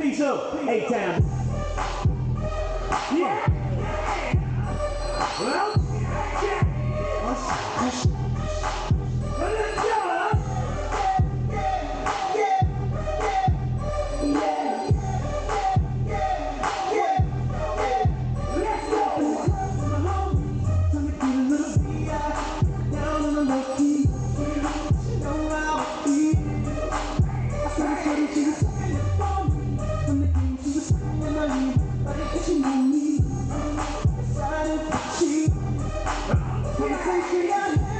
Peace up, A-Town. Yeah. She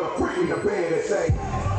but freak in the bed and say,